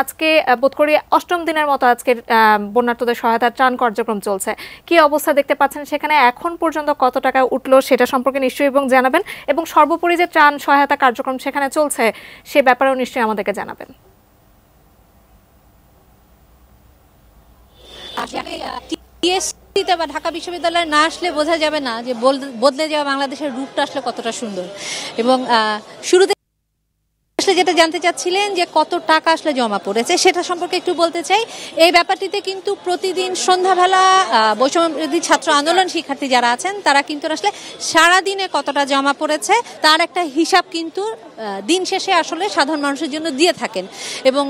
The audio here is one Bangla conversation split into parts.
আজকে বোধ করি অষ্টম দিনের মতো আজকে বন্যার্থদের সহায়তা ত্রাণ কার্যক্রম চলছে। কি অবস্থা দেখতে পাচ্ছেন সেখানে? এখন পর্যন্ত কত টাকা উঠল সেটা সম্পর্কে নিশ্চয়ই এবং জানাবেন। এবং সর্বোপরি যে ত্রাণ সহায়তা কার্যক্রম সেখানে চলছে, সে ব্যাপারেও নিশ্চয়ই আমাদেরকে জানাবেন। বা ঢাকা বিশ্ববিদ্যালয়ে না আসলে বোঝা যাবে না যে বদলে যাওয়া বাংলাদেশের রূপটা আসলে কতটা সুন্দর। এবং শুরুতে আসলে যেটা জানতে চাচ্ছিলেন যে কত টাকা আসলে জমা পড়েছে, সেটা সম্পর্কে একটু বলতে চাই। এই ব্যাপারটিতে কিন্তু প্রতিদিন সন্ধ্যাবেলা বৈষম্যবিরোধী ছাত্র আন্দোলন শিক্ষার্থী যারা আছেন, তারা কিন্তু আসলে সারাদিনে কতটা জমা পড়েছে, তার একটা হিসাব কিন্তু দিন শেষে আসলে সাধারণ মানুষের জন্য দিয়ে থাকেন। এবং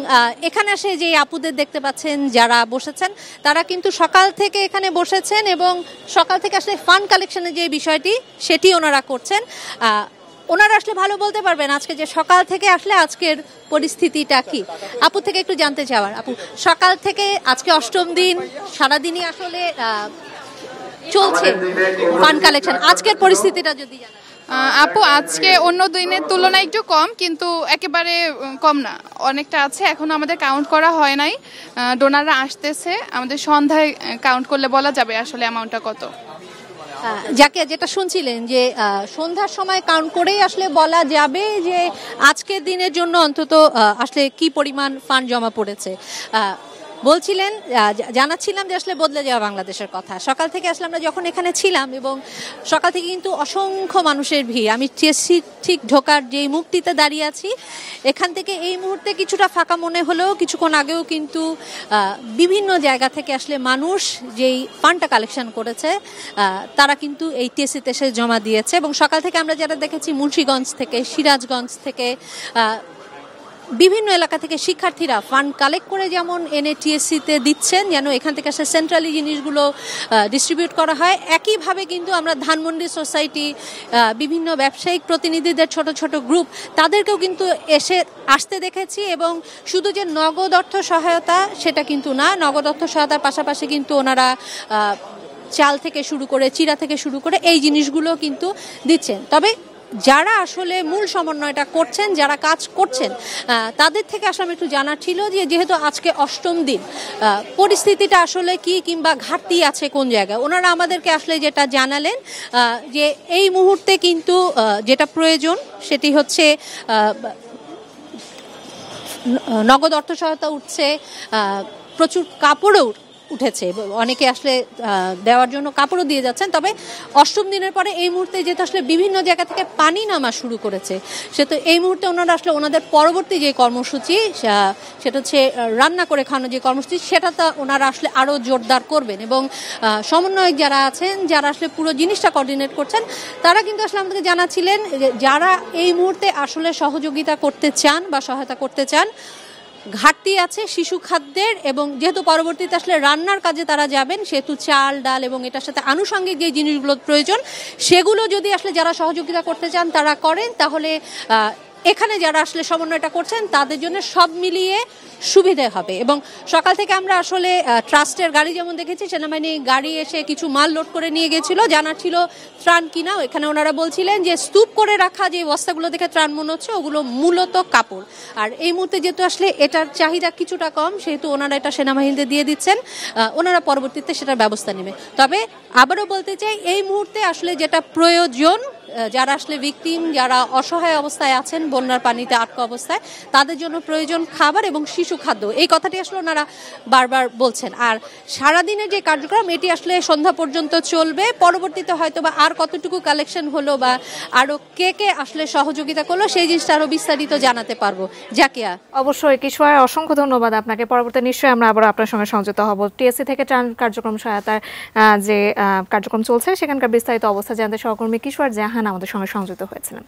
এখানে আসে যে আপুদের দেখতে পাচ্ছেন, যারা বসেছেন, তারা কিন্তু সকাল থেকে এখানে বসেছেন এবং সকাল থেকে আসলে ফান্ড কালেকশনের যে বিষয়টি, সেটি ওনারা করছেন। ওনারা আসলে ভালো বলতে পারবেন আজকে যে সকাল থেকে আসলে আজকের পরিস্থিতিটা কি। আপু থেকে একটু জানতে চাওয়ার। আপু, সকাল থেকে আজকে অষ্টম দিন, সারাদিনই আসলে চলছে ফান্ড কালেকশন আজকের পরিস্থিতিটা যদি আপু, আজকে অন্য দিনের তুলনায় একটু কম, কিন্তু একেবারে কম না। অনেকটা আছে, এখনও আমাদের কাউন্ট করা হয় নাই। ডোনাররা আসতেছে। আমাদের সন্ধ্যায় কাউন্ট করলে বলা যাবে আসলে অ্যামাউন্টটা কত। যাকে যেটা শুনছিলেন যে সন্ধ্যার সময় কাউন্ট করেই আসলে বলা যাবে যে, আজকের দিনের জন্য অন্তত আসলে কি পরিমাণ ফান্ড জমা পড়েছে। বলছিলেন জানাচ্ছিলাম যে আসলে বদলে যাওয়া বাংলাদেশের কথা। সকাল থেকে আসলে আমরা যখন এখানে ছিলাম এবং সকাল থেকে কিন্তু অসংখ্য মানুষের ভিড়, আমি ঠিক ঢোকার যেই মুক্তিতে দাঁড়িয়ে আছি, এখান থেকে এই মুহূর্তে কিছুটা ফাঁকা মনে হলেও কিছুক্ষণ আগেও কিন্তু বিভিন্ন জায়গা থেকে আসলে মানুষ যেই ফান্ডটা কালেকশন করেছে তারা কিন্তু এই টিএসসিতে এসে জমা দিয়েছে। এবং সকাল থেকে আমরা যারা দেখেছি মুন্সীগঞ্জ থেকে, সিরাজগঞ্জ থেকে বিভিন্ন এলাকা থেকে শিক্ষার্থীরা ফান্ড কালেক্ট করে যেমন এনে টিএসসিতে দিচ্ছেন, যেন এখান থেকে আসলে সেন্ট্রালি জিনিসগুলো ডিস্ট্রিবিউট করা হয়। একইভাবে কিন্তু আমরা ধানমন্ডি সোসাইটি বিভিন্ন ব্যবসায়িক প্রতিনিধিদের ছোট ছোট গ্রুপ তাদেরকেও কিন্তু এসে আসতে দেখেছি এবং শুধু যে নগদ অর্থ সহায়তা সেটা কিন্তু না, নগদ অর্থ সহায়তার পাশাপাশি কিন্তু ওনারা চাল থেকে শুরু করে, চিরা থেকে শুরু করে এই জিনিসগুলো কিন্তু দিচ্ছেন। তবে যারা আসলে মূল সমন্বয়টা করছেন, যারা কাজ করছেন তাদের থেকে আসলে একটু জানার ছিল যে যেহেতু আজকে অষ্টম দিন পরিস্থিতিটা আসলে কি কিংবা ঘাটতি আছে কোন জায়গায়? ওনারা আমাদেরকে আসলে যেটা জানালেন যে এই মুহূর্তে কিন্তু যেটা প্রয়োজন সেটি হচ্ছে নগদ অর্থ সহায়তা উঠছে প্রচুর কাপড়ও উঠেছে। অনেকে আসলে দেওয়ার জন্য কাপড়ও দিয়ে যাচ্ছেন। তবে অষ্টম দিনের পরে এই মুহূর্তে যেহেতু আসলে বিভিন্ন জায়গা থেকে পানি নামা শুরু করেছে সে তো এই মুহূর্তে ওনারা আসলে ওনাদের পরবর্তী যে কর্মসূচি সেটা হচ্ছে রান্না করে খাওয়ানো যে কর্মসূচি, সেটা তো ওনারা আসলে আরও জোরদার করবেন। এবং সমন্বয়ক যারা আছেন, যারা আসলে পুরো জিনিসটা কোঅর্ডিনেট করছেন, তারা কিন্তু আসলে আমাদেরকে জানাচ্ছিলেন যারা এই মুহূর্তে আসলে সহযোগিতা করতে চান বা সহায়তা করতে চান ঘাটতি আছে শিশু খাদ্যের এবং যেহেতু পরবর্তীতে আসলে রান্নার কাজে তারা যাবেন, সেহেতু চাল, ডাল এবং এটার সাথে আনুষঙ্গিক যে জিনিসগুলো প্রয়োজন, সেগুলো যদি আসলে যারা সহযোগিতা করতে চান তারা করেন, তাহলে এখানে যারা আসলে সমন্বয়টা করছেন, তাদের জন্য সব মিলিয়ে সুবিধে হবে। এবং সকাল থেকে আমরা আসলে ট্রাস্টের গাড়ি যেমন দেখেছি, সেনাবাহিনী গাড়ি এসে কিছু মাল লোড করে নিয়ে গেছিল। জানার ছিল ত্রাণ কিনা এখানে ওনারা বলছিলেন যে, স্তূপ করে রাখা যে বস্তাগুলো দেখে ত্রাণ মনে হচ্ছে, ওগুলো মূলত কাপড়। আর এই মুহূর্তে যেহেতু আসলে এটার চাহিদা কিছুটা কম, সেহেতু ওনারা এটা সেনাবাহিনীতে দিয়ে দিচ্ছেন ওনারা পরবর্তীতে সেটার ব্যবস্থা নেবে। তবে আবারও বলতে চাই, এই মুহূর্তে আসলে যেটা প্রয়োজন যারা আসলে ভিকটিম যারা অসহায় অবস্থায় আছেন, বন্যার পানিতে আটকা অবস্থায়, তাদের জন্য প্রয়োজন খাবার এবং শিশু খাদ্য। এই কথাটি আসলে ওনারা বারবার বলছেন। আর সারাদিনের যে কার্যক্রম, এটি আসলে সন্ধ্যা পর্যন্ত চলবে। পরবর্তীতে হয়তো বা আর কতটুকু কালেকশন হলো বা আরও কে কে আসলে সহযোগিতা করল, সেই জিনিসটা আরও বিস্তারিত জানাতে পারব। জাকিয়া। অবশ্যই কিশোর অসংখ্য ধন্যবাদ আপনাকে। পরবর্তী নিশ্চয়ই আমরা আবার আপনার সঙ্গে সংযুক্ত হব। টিএসসি থেকে ত্রাণ কার্যক্রম সহায়তার যে কার্যক্রম চলছে, সেখানকার বিস্তারিত অবস্থা জানতে সহকর্মী কিশোর জাহান আমাদের সঙ্গে সংযুক্ত হয়েছিলেন